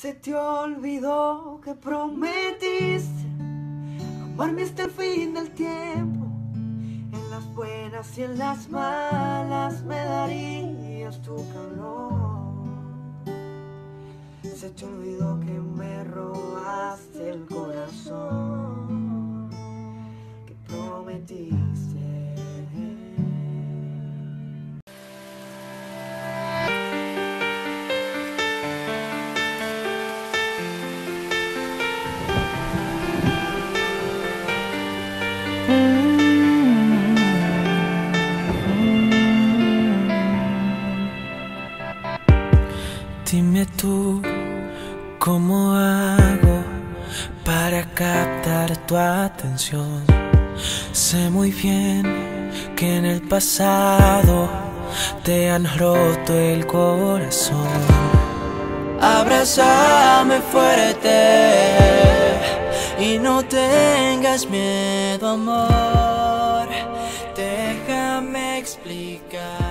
Se te olvidó que prometiste amarme hasta el fin del tiempo. En las buenas y en las malas me darías tu calor. Se te olvidó que me robaste el corazón que prometiste. Dime tú, ¿cómo hago para captar tu atención? Sé muy bien que en el pasado te han roto el corazón. Abrázame fuerte no tengas miedo, amor. Déjame explicar.